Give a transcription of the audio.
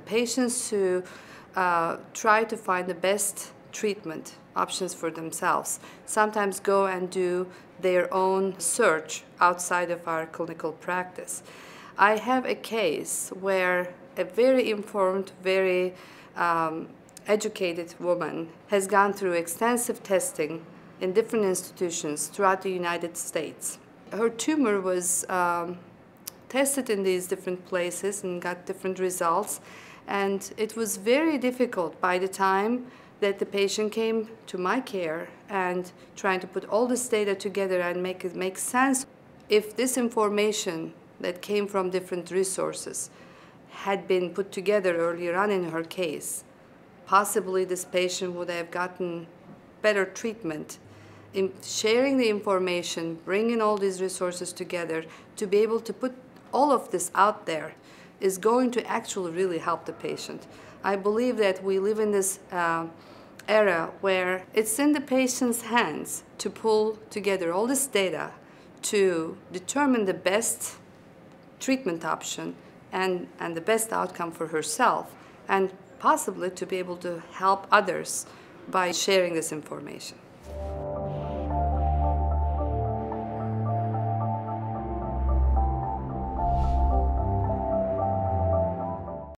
patients who uh, try to find the best treatment options for themselves sometimes go and do their own search outside of our clinical practice. I have a case where a very informed, very um, educated woman has gone through extensive testing in different institutions throughout the United States. Her tumor was um, tested in these different places and got different results. And it was very difficult by the time that the patient came to my care and trying to put all this data together and make it make sense. If this information that came from different resources had been put together earlier on in her case, possibly this patient would have gotten better treatment. In sharing the information, bringing all these resources together to be able to put all of this out there is going to actually really help the patient. I believe that we live in this uh, era where it's in the patient's hands to pull together all this data to determine the best treatment option and, and the best outcome for herself and possibly to be able to help others by sharing this information.